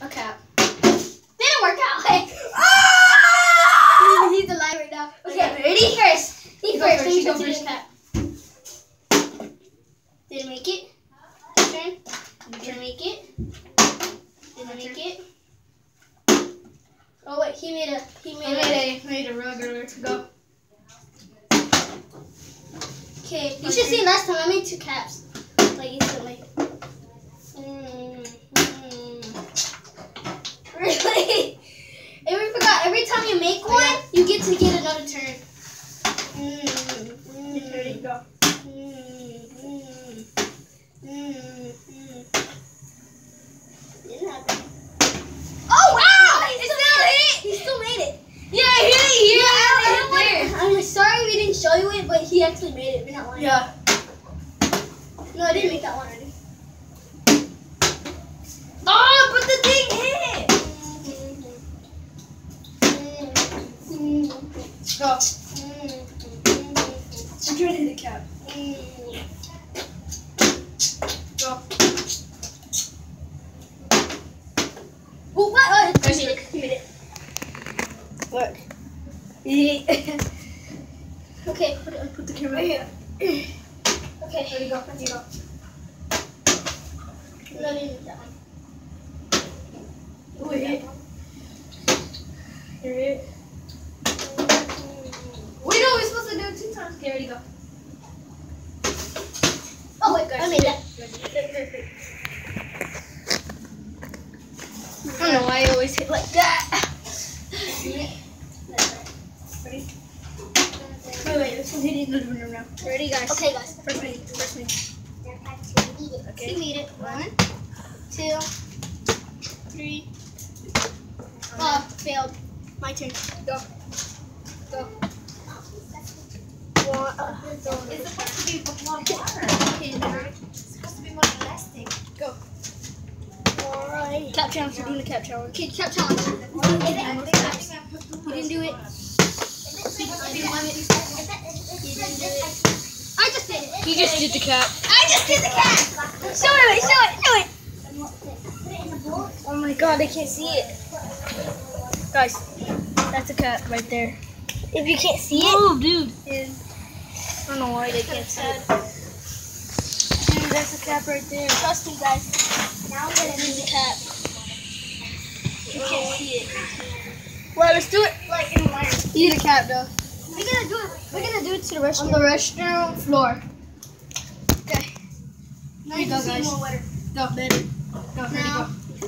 a cap. Didn't work out. Like, Ah! he's alive right now. Okay, Okay, ready? First. He first. first, you go first. in cap. Didn't make it. Turn. Didn't make it. Didn't make it. Oh wait, he made a he I made made a a made a regular. Go. Okay, you should see last time I made two caps. Like instantly. Mm, mm. Really? And we forgot every time you make one, you get to get another turn. Mm, mm, There you go. mm, mm, mm, mm. Didn't happen. Oh wow! He It's still still made it. hit. He still made it. Yeah, hit it here. Yeah, I, hit don't there. want- I'm sorry we didn't show you it, but he actually made it. We're not lying. Yeah. No, I didn't make that one already. Oh, but the thing hit. Go. I'm trying to hit the cap. Go. Oh, what? Oh, it's Press made it. it. Made it. Look. Okay, put it. Put the camera here. Okay. You go. You go. No, I didn't that one. Ooh, hit. Here it. Wait, no, we're supposed to do it two times. Okay, ready, go. Oh wait, I made that. I don't know why I always hit like that. Ready? This hitting the room now. Ready, guys? Okay, guys. First me, first me. Okay. He made it. One, two, three. Oh, failed. My turn. Go. Go. One. Uh, It's supposed to be more water. okay, It's supposed to be more elastic. Alright. Cap challenge, we're doing the cap challenge. Okay, cap challenge. I think I put too You didn't do it. I just did it. He just did the cap. I just did the cat. Show it, show it, show it. Oh my god, they can't see it. Guys, that's a cap right there. If you can't see it, Oh, dude. I don't know why they can't see it. Dude, that's a cap right there. trust me, guys. Now I'm gonna do the cat. You can't see it. Well, let's do it. Like in wire. You need a cap, though. We're gonna do it. We're gonna do it to the On restroom. the restroom floor. Okay. Now you go, guys. more water. Go, better. Go, ready, Now. go.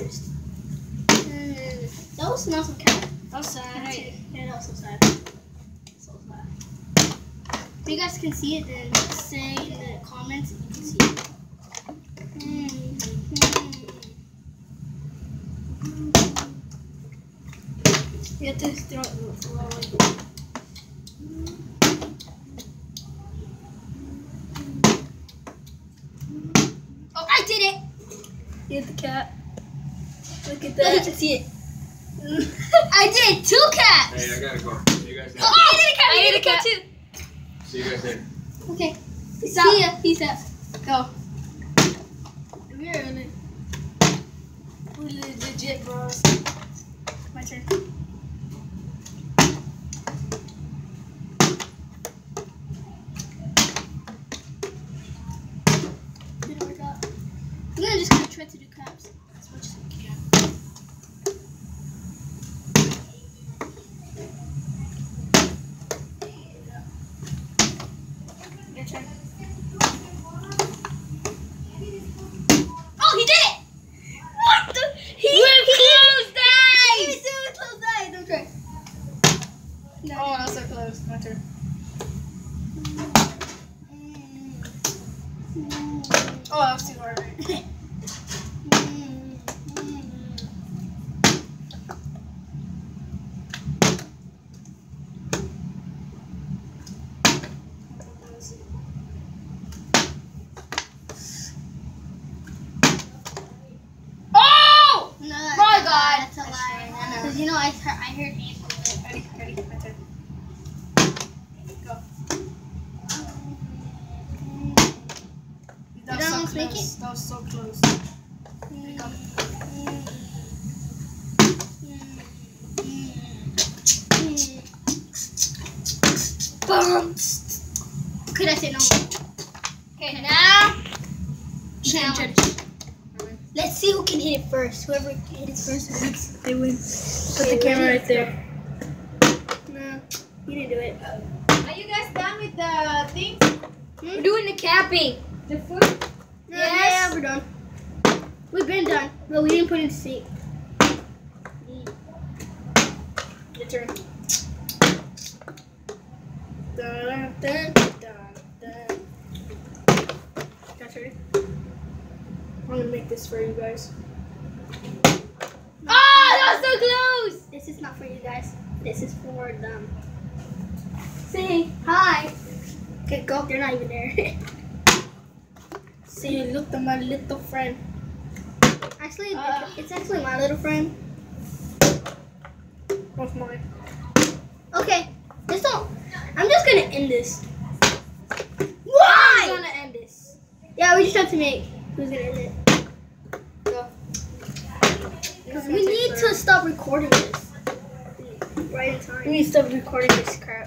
Mm, That was not some cat. I'm sad. Yeah, that was so sad. So sad. If you guys can see it, then say in the comments if you can see it. Mm, mm. You have to throw it slowly. Oh, I did it! You hit the cap. Look at Now you that. can see it. I did two cats! Hey, I gotta go. See you guys Oh, later. I did a cat! I I did did a a cat cat. too! See you guys later. Okay. Peace See out. ya. Peace out. Go. We're in it. We're legit, bros. My turn. Didn't work out. I'm gonna just gonna try to do caps as much as I can. Your turn. Oh, he did it! What the? He, With he closed He eyes! was doing with closed eyes. Don't try. Oh, that's so close. My turn. Oh, that was too hard. Right? Oh! No, My God. lie. That's a lie. Because you know, I heard, I heard Abe do it ready. So close. Make so close. Could I say no Okay, now. Challenge. Let's see who can hit it first. Whoever hit it first wins. They win. Put the camera right there. No, didn't do it. Are you guys done with the things? We're doing the capping. The food? No, Yes. Yeah, we're done. We've been done, but we didn't put it in the sink. Your turn. Dun, dun, dun, dun. Guys, ready? I'm gonna make this for you guys. Ah, that was so close! This is not for you guys. This is for them. Say hi. Okay, go. They're not even there. Say look to my little friend. actually, Uh. it's actually my little friend. What's mine? Okay, this don't. I'm just gonna end this. I'm Why? gonna end this. Yeah, we just have to make who's gonna end it. Go. Because we need to stop recording this. Right in time. We need to stop recording this crap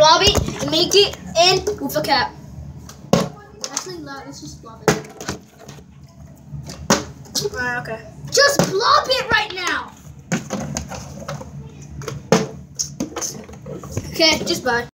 blob it and make it and with a cap. Actually, no, let's just blob it. Alright, okay. Just blob it right now. Okay, just bye.